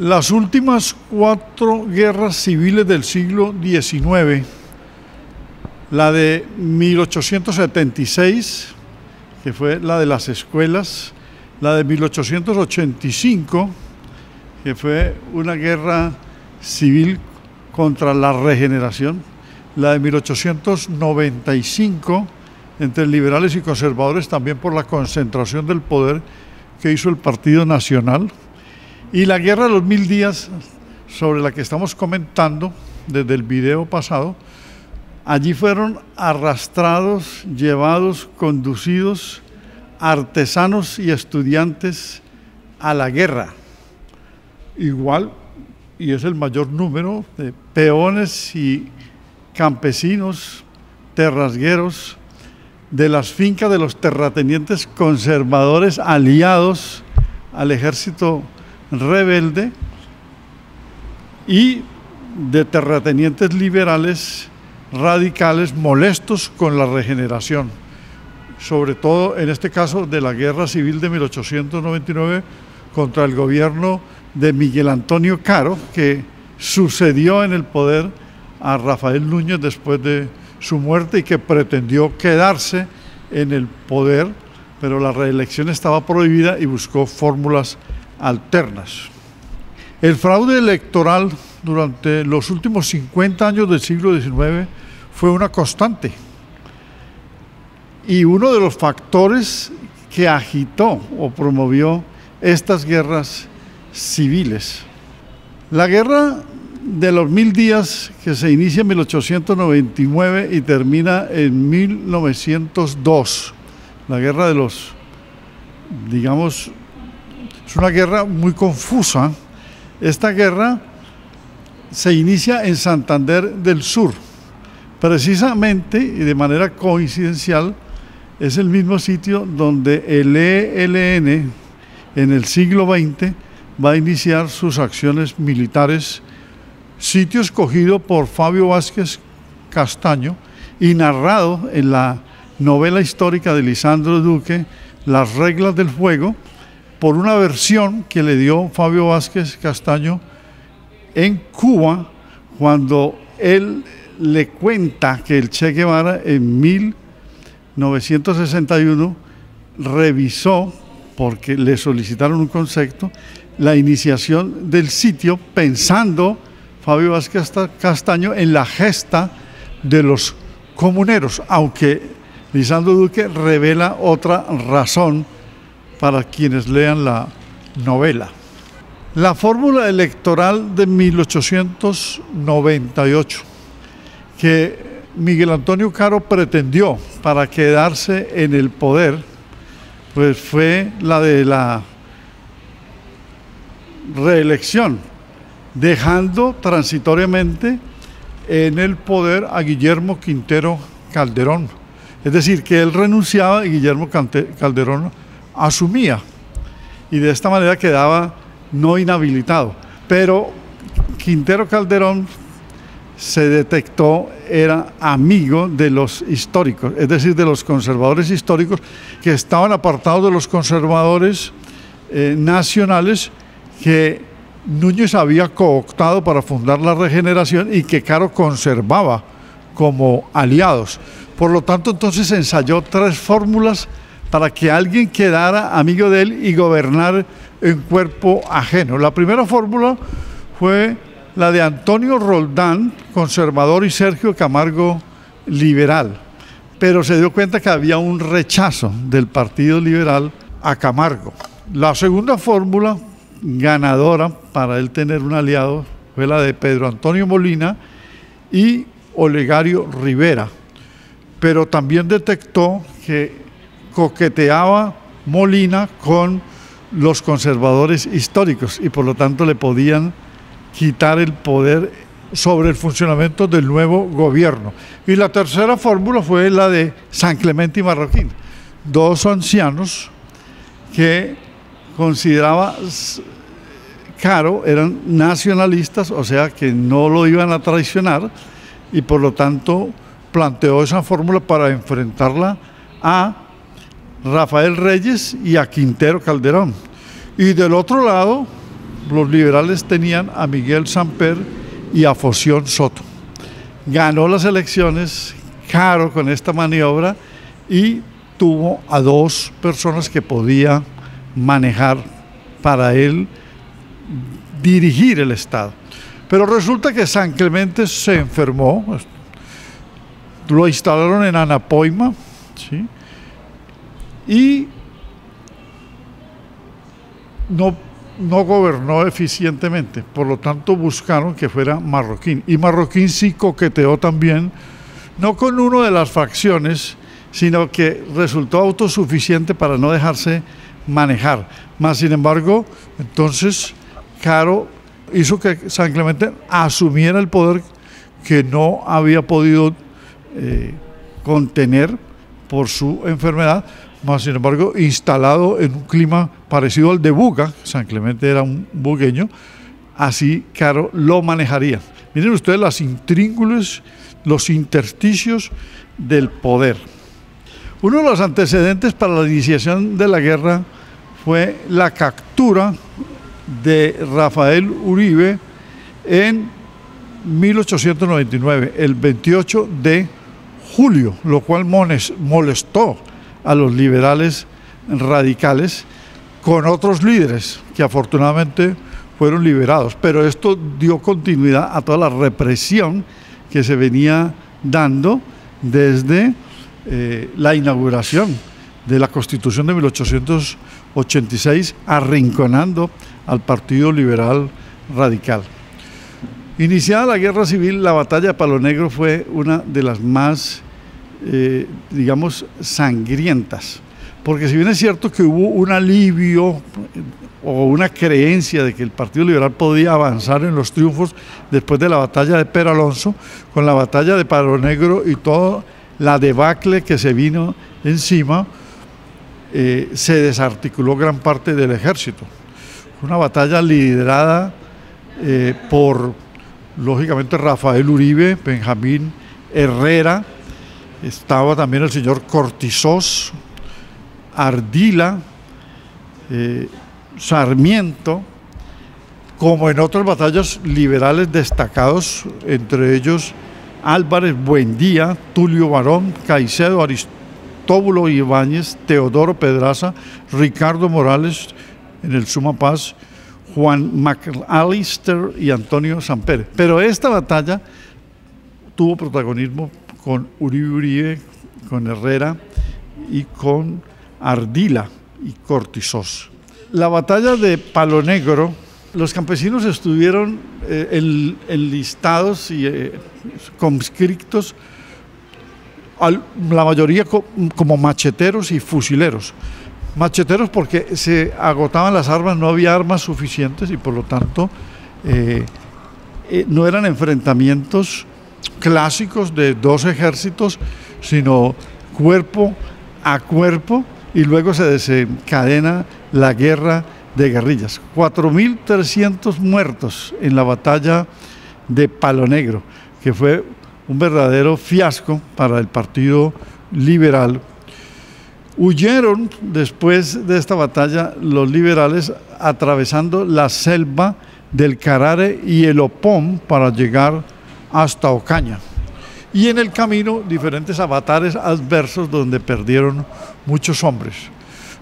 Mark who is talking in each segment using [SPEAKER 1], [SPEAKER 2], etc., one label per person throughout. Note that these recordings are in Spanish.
[SPEAKER 1] Las últimas cuatro guerras civiles del siglo XIX, la de 1876, que fue la de las escuelas, la de 1885, que fue una guerra civil contra la regeneración, la de 1895 entre liberales y conservadores, también por la concentración del poder que hizo el Partido Nacional, y la guerra de los mil días, sobre la que estamos comentando desde el video pasado, allí fueron arrastrados, llevados, conducidos artesanos y estudiantes a la guerra. Igual, y es el mayor número de peones y campesinos, terrasgueros, de las fincas de los terratenientes conservadores aliados al ejército rebelde y de terratenientes liberales radicales molestos con la regeneración, sobre todo en este caso de la guerra civil de 1899 contra el gobierno de Miguel Antonio Caro, que sucedió en el poder a Rafael Núñez después de su muerte y que pretendió quedarse en el poder, pero la reelección estaba prohibida y buscó fórmulas alternas. El fraude electoral durante los últimos 50 años del siglo XIX fue una constante y uno de los factores que agitó o promovió estas guerras civiles. La guerra de los mil días que se inicia en 1899 y termina en 1902, la guerra de los, digamos, es una guerra muy confusa. Esta guerra se inicia en Santander del Sur, precisamente y de manera coincidencial, es el mismo sitio donde el ELN en el siglo XX va a iniciar sus acciones militares sitio escogido por Fabio Vázquez Castaño y narrado en la novela histórica de Lisandro Duque, Las reglas del juego, por una versión que le dio Fabio Vázquez Castaño en Cuba cuando él le cuenta que el Che Guevara en 1961 revisó, porque le solicitaron un concepto, la iniciación del sitio pensando Fabio Vázquez Castaño en la gesta de los comuneros, aunque Lisandro Duque revela otra razón para quienes lean la novela. La fórmula electoral de 1898 que Miguel Antonio Caro pretendió para quedarse en el poder, pues fue la de la reelección dejando transitoriamente en el poder a Guillermo Quintero Calderón. Es decir, que él renunciaba y Guillermo Calderón asumía. Y de esta manera quedaba no inhabilitado. Pero Quintero Calderón se detectó era amigo de los históricos, es decir, de los conservadores históricos que estaban apartados de los conservadores eh, nacionales que Núñez había cooptado para fundar la regeneración y que Caro conservaba como aliados. Por lo tanto, entonces ensayó tres fórmulas para que alguien quedara amigo de él y gobernar en cuerpo ajeno. La primera fórmula fue la de Antonio Roldán, conservador, y Sergio Camargo, liberal. Pero se dio cuenta que había un rechazo del Partido Liberal a Camargo. La segunda fórmula ganadora para él tener un aliado fue la de Pedro Antonio Molina y Olegario Rivera. Pero también detectó que coqueteaba Molina con los conservadores históricos y por lo tanto le podían quitar el poder sobre el funcionamiento del nuevo gobierno. Y la tercera fórmula fue la de San Clemente y Marroquín, dos ancianos que consideraba caro, eran nacionalistas, o sea que no lo iban a traicionar y por lo tanto planteó esa fórmula para enfrentarla a Rafael Reyes y a Quintero Calderón. Y del otro lado, los liberales tenían a Miguel Samper y a Foción Soto. Ganó las elecciones Caro con esta maniobra y tuvo a dos personas que podía manejar para él dirigir el Estado. Pero resulta que San Clemente se enfermó, lo instalaron en Anapoima. Y no, no gobernó eficientemente, por lo tanto buscaron que fuera Marroquín. Y Marroquín sí coqueteó también, no con una de las facciones, sino que resultó autosuficiente para no dejarse manejar. Más sin embargo, entonces Caro hizo que San Clemente asumiera el poder que no había podido eh, contener por su enfermedad, sin embargo instalado en un clima parecido al de Buga, San Clemente era un bugueño, así Caro lo manejaría. Miren ustedes las intríngulas, los intersticios del poder. Uno de los antecedentes para la iniciación de la guerra fue la captura de Rafael Uribe en 1899, el 28 de julio, lo cual molestó a los liberales radicales con otros líderes que afortunadamente fueron liberados. Pero esto dio continuidad a toda la represión que se venía dando desde eh, la inauguración de la Constitución de 1886, arrinconando al Partido Liberal Radical. Iniciada la guerra civil, la batalla de Palo Negro fue una de las más, eh, digamos, sangrientas, porque si bien es cierto que hubo un alivio o una creencia de que el Partido Liberal podía avanzar en los triunfos después de la batalla de Peralonso, con la batalla de Palo Negro y toda la debacle que se vino encima, eh, se desarticuló gran parte del ejército. Una batalla liderada eh, por, lógicamente, Rafael Uribe, Benjamín Herrera, estaba también el señor Cortizós, Ardila, eh, Sarmiento, como en otras batallas liberales destacados, entre ellos Álvarez Buendía, Tulio Barón, Caicedo, Aristóteles, Tóbulo Ibáñez, Teodoro Pedraza, Ricardo Morales en el Suma Paz, Juan McAllister y Antonio Samper. Pero esta batalla tuvo protagonismo con Uribe Uribe, con Herrera y con Ardila y Cortizos. La batalla de Palo Negro, los campesinos estuvieron eh, enlistados y eh, conscriptos la mayoría como macheteros y fusileros. Macheteros porque se agotaban las armas, no había armas suficientes y por lo tanto eh, eh, no eran enfrentamientos clásicos de dos ejércitos, sino cuerpo a cuerpo y luego se desencadena la guerra de guerrillas. 4.300 muertos en la batalla de Palo Negro, que fue un verdadero fiasco para el Partido Liberal. Huyeron después de esta batalla los liberales atravesando la selva del Carare y el Opón para llegar hasta Ocaña. Y en el camino diferentes avatares adversos donde perdieron muchos hombres.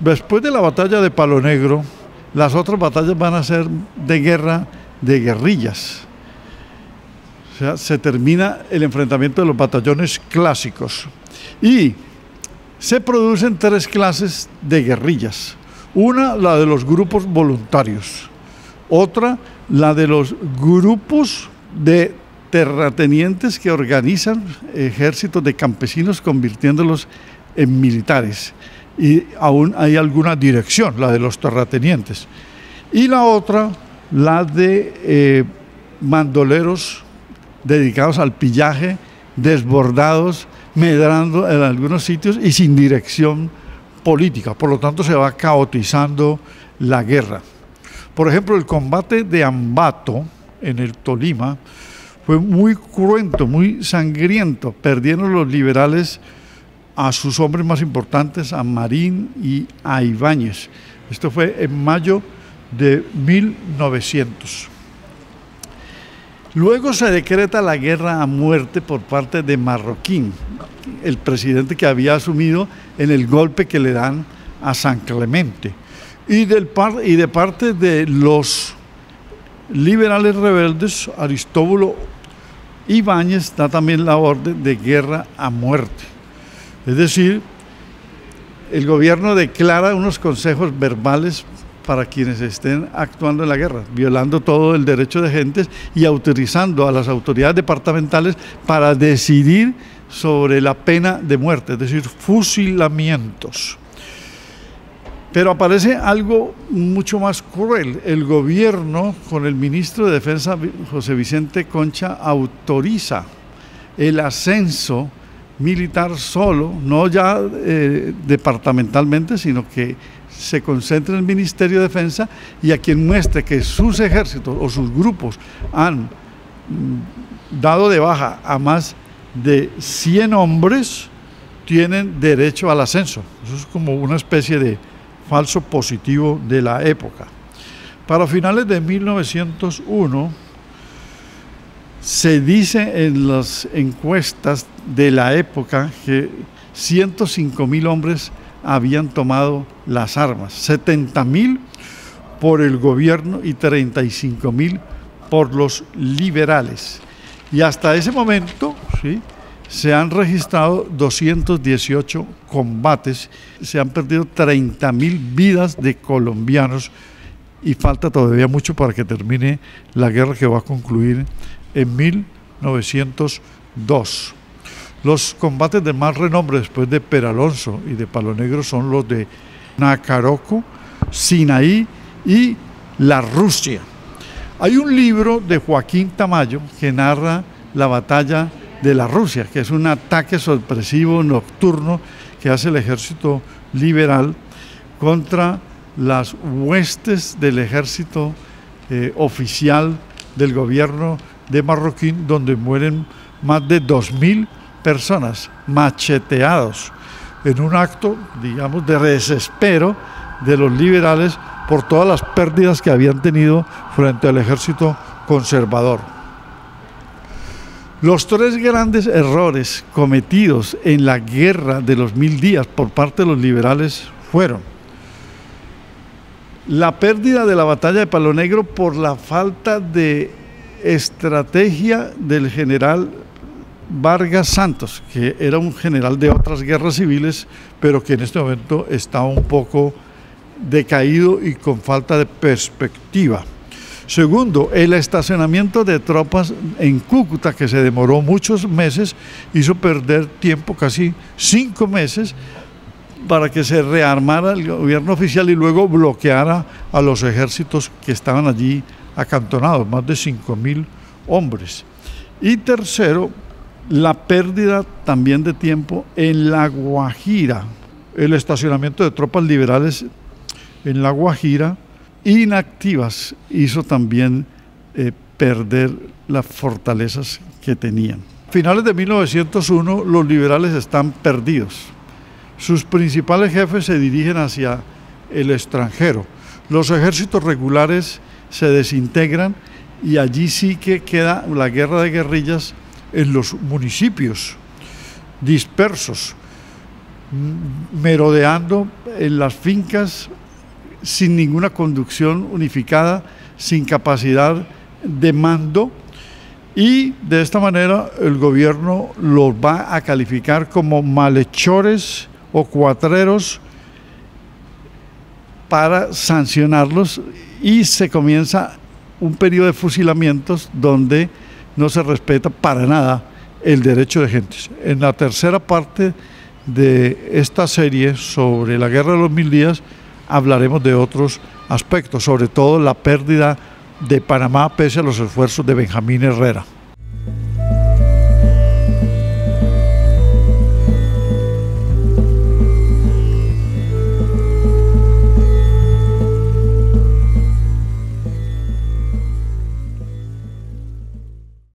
[SPEAKER 1] Después de la batalla de Palo Negro, las otras batallas van a ser de guerra de guerrillas o sea, se termina el enfrentamiento de los batallones clásicos y se producen tres clases de guerrillas. Una, la de los grupos voluntarios. Otra, la de los grupos de terratenientes que organizan ejércitos de campesinos convirtiéndolos en militares. Y aún hay alguna dirección, la de los terratenientes. Y la otra, la de eh, mandoleros dedicados al pillaje, desbordados, medrando en algunos sitios y sin dirección política. Por lo tanto, se va caotizando la guerra. Por ejemplo, el combate de Ambato en el Tolima fue muy cruento, muy sangriento. Perdieron los liberales a sus hombres más importantes, a Marín y a Ibáñez. Esto fue en mayo de 1900. Luego se decreta la guerra a muerte por parte de Marroquín, el presidente que había asumido en el golpe que le dan a San Clemente. Y, y de parte de los liberales rebeldes, Aristóbulo Ibáñez da también la orden de guerra a muerte. Es decir, el gobierno declara unos consejos verbales para quienes estén actuando en la guerra, violando todo el derecho de gentes y autorizando a las autoridades departamentales para decidir sobre la pena de muerte, es decir, fusilamientos. Pero aparece algo mucho más cruel. El gobierno, con el ministro de Defensa, José Vicente Concha, autoriza el ascenso militar solo, no ya eh, departamentalmente, sino que se concentra en el Ministerio de Defensa y a quien muestre que sus ejércitos o sus grupos han mm, dado de baja a más de 100 hombres, tienen derecho al ascenso. Eso es como una especie de falso positivo de la época. Para finales de 1901, se dice en las encuestas de la época que 105 mil hombres habían tomado las armas, 70 mil por el gobierno y 35 mil por los liberales. Y hasta ese momento ¿sí? Se han registrado 218 combates, se han perdido 30 mil vidas de colombianos y falta todavía mucho para que termine la guerra que va a concluir en 1902. Los combates de más renombre después de Peralonso y de Palo Negro son los de Nacaroco, Sinaí y la Rusia. Hay un libro de Joaquín Tamayo que narra la batalla de la Rusia, que es un ataque sorpresivo nocturno que hace el ejército liberal contra las huestes del ejército eh, oficial del gobierno de Marroquín, donde mueren más de 2.000 personas macheteados en un acto, digamos, de desespero de los liberales por todas las pérdidas que habían tenido frente al ejército conservador. Los tres grandes errores cometidos en la guerra de los mil días por parte de los liberales fueron la pérdida de la batalla de Palo Negro por la falta de estrategia del general Vargas Santos, que era un general de otras guerras civiles, pero que en este momento está un poco decaído y con falta de perspectiva. Segundo, el estacionamiento de tropas en Cúcuta, que se demoró muchos meses, hizo perder tiempo, casi cinco meses, para que se rearmara el gobierno oficial y luego bloqueara a los ejércitos que estaban allí acantonados, más de cinco mil hombres. Y tercero, la pérdida también de tiempo en La Guajira, el estacionamiento de tropas liberales en La Guajira, inactivas, hizo también eh, perder las fortalezas que tenían. Finales de 1901 los liberales están perdidos. Sus principales jefes se dirigen hacia el extranjero. Los ejércitos regulares se desintegran y allí sí que queda la guerra de guerrillas en los municipios dispersos, merodeando en las fincas sin ninguna conducción unificada, sin capacidad de mando y de esta manera el gobierno los va a calificar como malhechores o cuatreros para sancionarlos y se comienza un periodo de fusilamientos donde no se respeta para nada el derecho de gentes. En la tercera parte de esta serie sobre la guerra de los mil días hablaremos de otros aspectos, sobre todo la pérdida de Panamá pese a los esfuerzos de Benjamín Herrera.